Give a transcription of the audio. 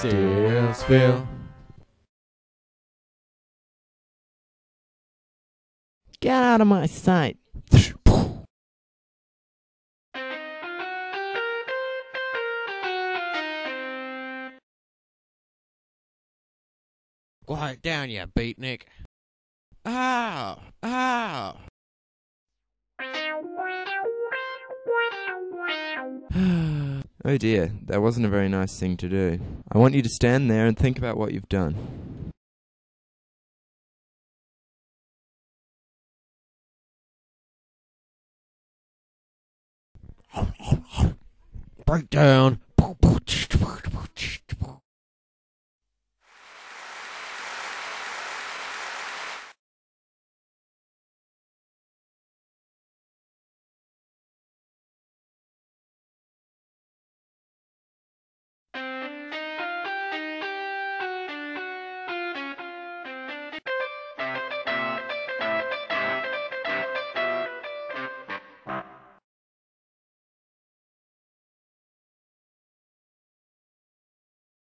Stiltsville. Get out of my sight. Quiet down, you beatnik. Ow! Ow! oh dear, that wasn't a very nice thing to do. I want you to stand there and think about what you've done. Breakdown.